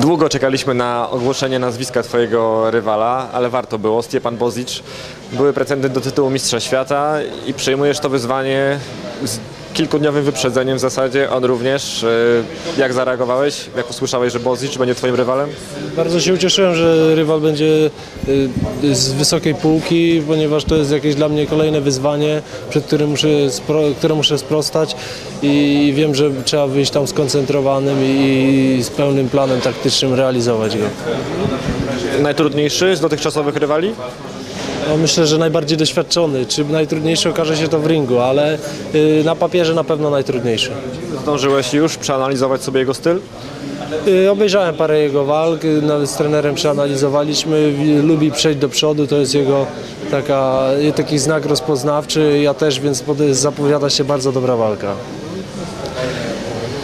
Długo czekaliśmy na ogłoszenie nazwiska twojego rywala, ale warto było. Stjepan Bozic, były pretendent do tytułu Mistrza Świata i przyjmujesz to wyzwanie z kilkudniowym wyprzedzeniem w zasadzie. On również. Y, Jak zareagowałeś, jak usłyszałeś, że Bozic będzie twoim rywalem? Bardzo się ucieszyłem, że rywal będzie y, z wysokiej półki, ponieważ to jest jakieś dla mnie kolejne wyzwanie, przed którym muszę, które muszę sprostać i wiem, że trzeba wyjść tam skoncentrowanym i z pełnym planem taktycznym realizować go. Najtrudniejszy z dotychczasowych rywali? No, myślę, że najbardziej doświadczony. Czy najtrudniejszy okaże się to w ringu, ale y, na papierze na pewno najtrudniejszy. Zdążyłeś już przeanalizować sobie jego styl? Y, Obejrzałem parę jego walk, y, nawet z trenerem przeanalizowaliśmy. Lubi przejść do przodu, to jest jego taka, taki znak rozpoznawczy. Ja też, więc zapowiada się bardzo dobra walka.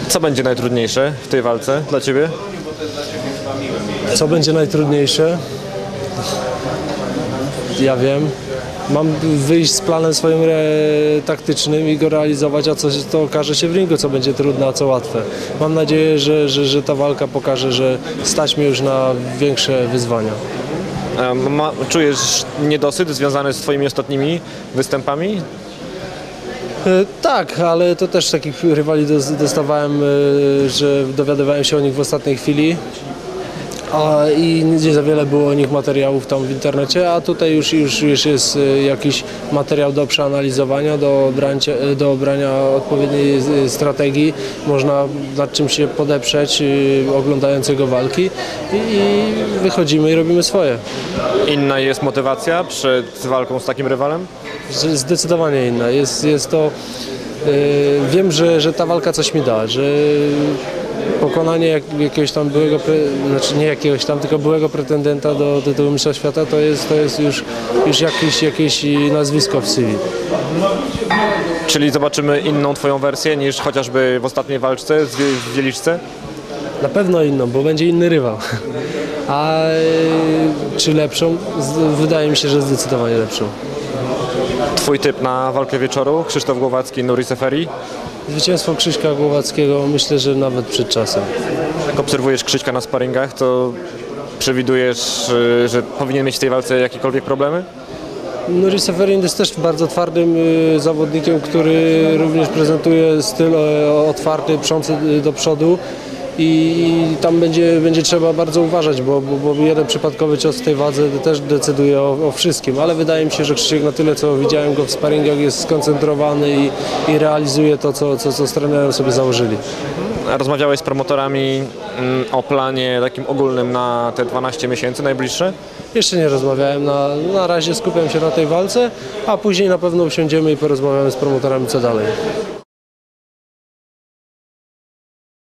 Co będzie najtrudniejsze w tej walce dla ciebie? Co będzie najtrudniejsze? Ja wiem. Mam wyjść z planem swoim taktycznym i go realizować, a coś to okaże się w ringu, co będzie trudne, a co łatwe. Mam nadzieję, że, że, że ta walka pokaże, że stać mnie już na większe wyzwania. Ma, czujesz niedosyt związany z twoimi ostatnimi występami? E, Tak, ale to też takich rywali dos- dostawałem, e, że dowiadywałem się o nich w ostatniej chwili. A, I nie za wiele było o nich materiałów tam w internecie, a tutaj już, już, już jest e, jakiś materiał do przeanalizowania, do, obrancia, e, do obrania odpowiedniej e, strategii. Można nad czym się podeprzeć, oglądając jego walki i, i wychodzimy i robimy swoje. Inna jest motywacja przed walką z takim rywalem? Zdecydowanie inna. Jest, jest to. Yy, wiem, że, że ta walka coś mi da, że pokonanie jak, jakiegoś tam byłego, znaczy nie jakiegoś tam, tylko byłego pretendenta do tytułu Mistrza Świata to jest, to jest już, już jakieś, jakieś nazwisko w CV. Czyli zobaczymy inną twoją wersję niż chociażby w ostatniej Wie- w Wieliczce? Na pewno inną, bo będzie inny rywal. A yy, czy lepszą? Wydaje mi się, że zdecydowanie lepszą. Twój typ na walkę wieczoru? Krzysztof Głowacki, Nuri Seferi? Zwycięstwo Krzyśka Głowackiego myślę, że nawet przed czasem. Jak obserwujesz Krzyśka na sparingach, to przewidujesz, y, że powinien mieć w tej walce jakiekolwiek problemy? Nuri Severin jest też bardzo twardym y, zawodnikiem, który również prezentuje styl e, otwarty, przący y, do przodu i tam będzie, będzie trzeba bardzo uważać, bo, bo, bo jeden przypadkowy cios w tej wadze też decyduje o, o wszystkim, ale wydaje mi się, że Krzysiek na tyle, co widziałem go w sparingach, jest skoncentrowany i, i realizuje to, co, co, co z trenerem sobie założyli. Rozmawiałeś z promotorami mm, o planie takim ogólnym na te 12 miesięcy najbliższe? Jeszcze nie rozmawiałem, na, na razie skupiam się na tej walce, a później na pewno usiądziemy i porozmawiamy z promotorami co dalej.